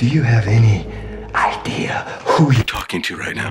Do you have any idea who you're talking to right now?